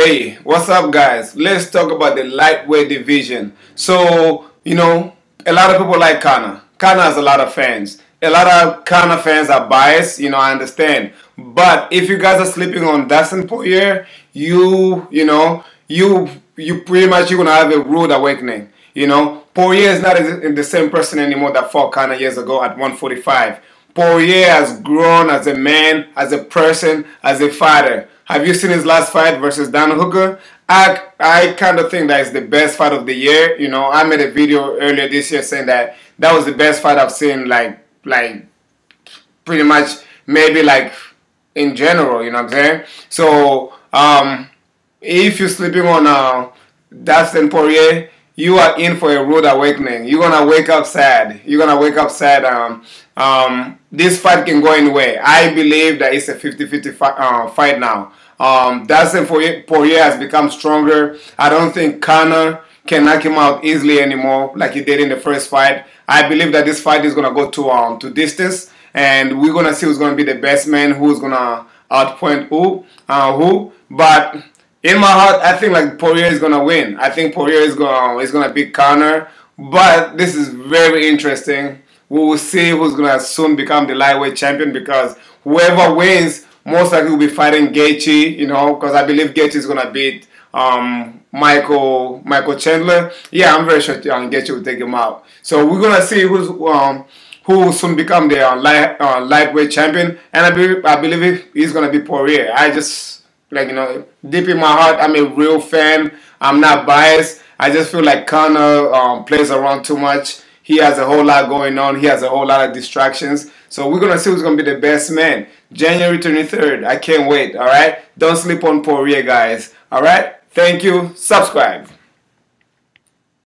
Hey, what's up, guys? Let's talk about the lightweight division. So, you know, a lot of people like Conor. Conor has a lot of fans. A lot of Conor fans are biased, you know, I understand. But if you guys are sleeping on Dustin Poirier, you, you know, you, you pretty much you're gonna have a rude awakening. You know, Poirier is not the same person anymore that fought Conor years ago at 145. Poirier has grown as a man, as a person, as a fighter. Have you seen his last fight versus Dan Hooker? I I kind of think that is the best fight of the year. You know, I made a video earlier this year saying that that was the best fight I've seen. Like like pretty much maybe like in general. You know what I'm saying? So um, if you're sleeping on uh, Dustin Poirier, you are in for a rude awakening. You're gonna wake up sad. You're gonna wake up sad. Um, um, this fight can go anywhere. I believe that it's a 50-50 fight, uh, fight now. Um, Dustin Poirier has become stronger. I don't think Conor can knock him out easily anymore like he did in the first fight. I believe that this fight is gonna go to um to distance, and we're gonna see who's gonna be the best man, who's gonna outpoint who, uh, who. But in my heart, I think like Poirier is gonna win. I think Poirier is gonna is gonna beat Conor. But this is very interesting. We will see who's gonna soon become the lightweight champion because whoever wins most likely will be fighting Gaethje. You know, because I believe Gaethje is gonna beat um, Michael Michael Chandler. Yeah, I'm very sure um, Gaethje will take him out. So we're gonna see who's um, who will soon become the uh, light, uh, lightweight champion, and I believe I believe he's gonna be Poirier. I just like you know, deep in my heart, I'm a real fan. I'm not biased. I just feel like Conor um, plays around too much. He has a whole lot going on. He has a whole lot of distractions. So we're gonna see who's gonna be the best man. January 23rd. I can't wait. All right. Don't sleep on Poirier, guys. All right. Thank you. Subscribe.